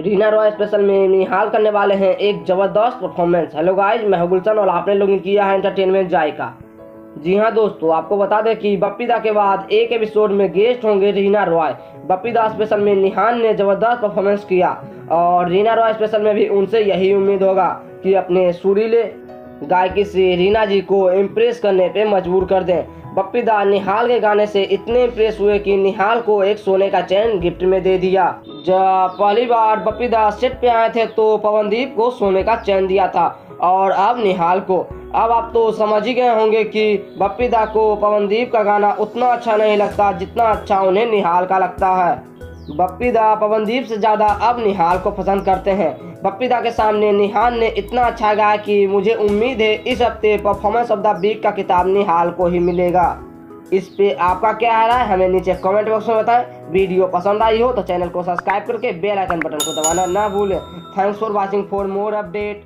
Reena Roy special में निहाल करने वाले हैं एक ज़बरदस्त परफॉर्मेंस हेलो गाइज़ मैं गुलशन और आपने लोग किया है एंटरटेनमेंट जायका जी हाँ दोस्तों, आपको बता दें कि बप्पीदा के बाद एक एपिसोड में गेस्ट होंगे रीना रॉय। बप्पीदा स्पेशल में निहान ने ज़बरदस्त परफॉर्मेंस किया और रीना रॉय स्पेशल में भी उनसे यही उम्मीद होगा कि अपने सुरीले गायकी से रीना जी को इम्प्रेस करने पे मजबूर कर दें। बप्पी दा निहाल के गाने से इतने इम्प्रेस हुए कि निहाल को एक सोने का चैन गिफ्ट में दे दिया। जब पहली बार बप्पी दा सेट पे आए थे तो पवनदीप को सोने का चैन दिया था और अब निहाल को। अब आप तो समझ ही गए होंगे कि बप्पी दा को पवनदीप का गाना उतना अच्छा नहीं लगता जितना अच्छा उन्हें निहाल का लगता है। बप्पी दा पवनदीप से ज़्यादा अब निहाल को पसंद करते हैं। बप्पी दा के सामने निहान ने इतना अच्छा गाया कि मुझे उम्मीद है इस हफ़्ते परफॉर्मेंस ऑफ़ द वीक का किताब निहाल को ही मिलेगा। इस पे आपका क्या आ रहा है, हमें नीचे कमेंट बॉक्स में बताएँ। वीडियो पसंद आई हो तो चैनल को सब्सक्राइब करके बेल आइकन बटन को दबाना ना भूलें। Thanks for watching for more update